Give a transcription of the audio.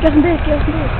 Regardez, regardez.